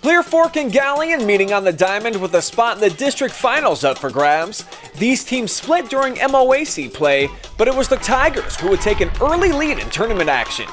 Clear Fork and Galion meeting on the diamond with a spot in the district finals up for grabs. These teams split during MOAC play, but it was the Tigers who would take an early lead in tournament action.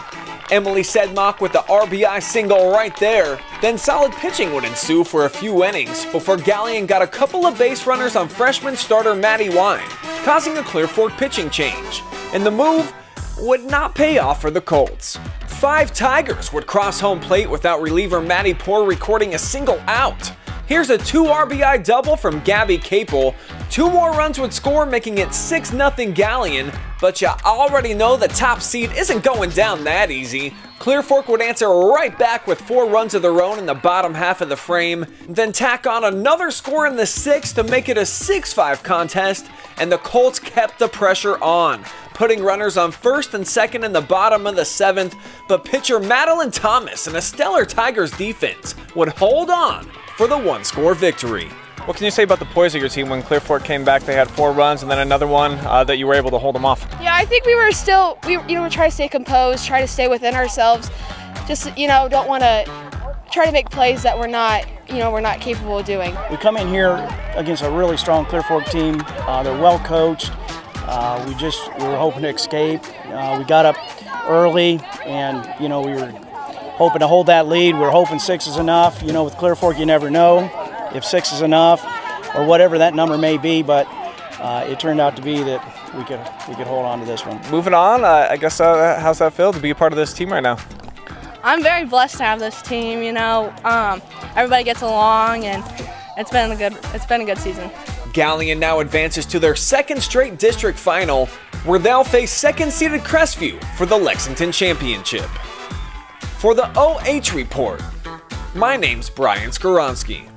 Emily Sedmak with the RBI single right there. Then solid pitching would ensue for a few innings before Galion got a couple of base runners on freshman starter Maddie Wine, causing a Clear Fork pitching change. And the move would not pay off for the Colts. Five Tigers would cross home plate without reliever Matty Poor recording a single out. Here's a 2 RBI double from Gabby Kaple. Two more runs would score, making it 6 0 Galion, but you already know the top seed isn't going down that easy. Clear Fork would answer right back with four runs of their own in the bottom half of the frame, then tack on another score in the sixth to make it a 6 5 contest, and the Colts kept the pressure on putting runners on first and second in the bottom of the seventh, but pitcher Madeline Thomas and a stellar Tigers defense would hold on for the one score victory. What can you say about the poise of your team when Clear Fork came back? They had four runs and then another one uh, that you were able to hold them off. Yeah, I think we were still, we you know, we try to stay composed, try to stay within ourselves. Just you know, don't want to try to make plays that we're not, you know, we're not capable of doing. We come in here against a really strong Clear Fork team. Uh, they're well coached. Uh, we just we were hoping to escape. Uh, we got up early, and you know we were hoping to hold that lead. We are hoping six is enough. You know, with Clear Fork, you never know if six is enough or whatever that number may be. But uh, it turned out to be that we could we could hold on to this one. Moving on, uh, I guess uh, how's that feel to be a part of this team right now? I'm very blessed to have this team. You know, um, everybody gets along, and it's been a good it's been a good season. Galion now advances to their second straight district final, where they'll face second-seeded Crestview for the Lexington Championship. For the OH Report, my name's Brian Skoronsky.